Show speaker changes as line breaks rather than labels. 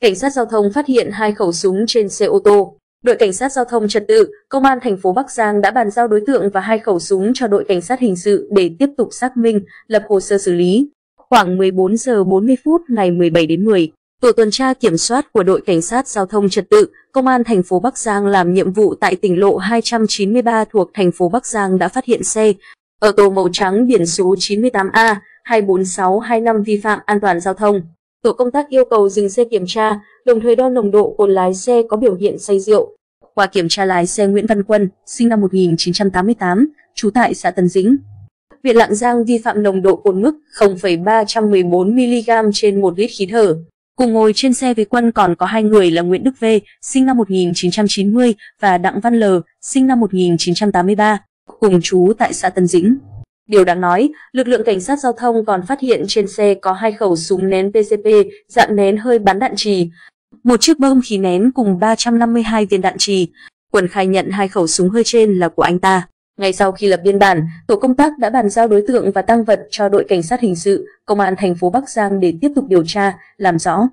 cảnh sát giao thông phát hiện hai khẩu súng trên xe ô tô. Đội cảnh sát giao thông trật tự, công an thành phố Bắc Giang đã bàn giao đối tượng và hai khẩu súng cho đội cảnh sát hình sự để tiếp tục xác minh, lập hồ sơ xử lý. Khoảng 14 giờ 40 phút ngày 17 đến 10, tổ tuần tra kiểm soát của đội cảnh sát giao thông trật tự, công an thành phố Bắc Giang làm nhiệm vụ tại tỉnh lộ 293 thuộc thành phố Bắc Giang đã phát hiện xe ở tô màu trắng biển số 98A 24625 vi phạm an toàn giao thông. Tổ công tác yêu cầu dừng xe kiểm tra, đồng thời đo nồng độ cồn lái xe có biểu hiện say rượu. Qua kiểm tra lái xe Nguyễn Văn Quân, sinh năm 1988, trú tại xã Tân Dĩnh. Huyện Lạng Giang vi phạm nồng độ cồn mức 0,314mg trên 1 lít khí thở. Cùng ngồi trên xe với Quân còn có hai người là Nguyễn Đức V, sinh năm 1990 và Đặng Văn L, sinh năm 1983, cùng trú tại xã Tân Dĩnh. Điều đáng nói, lực lượng cảnh sát giao thông còn phát hiện trên xe có hai khẩu súng nén PCP dạng nén hơi bắn đạn trì, một chiếc bơm khí nén cùng 352 viên đạn trì. Quân khai nhận hai khẩu súng hơi trên là của anh ta. Ngay sau khi lập biên bản, tổ công tác đã bàn giao đối tượng và tăng vật cho đội cảnh sát hình sự, công an thành phố Bắc Giang để tiếp tục điều tra, làm rõ.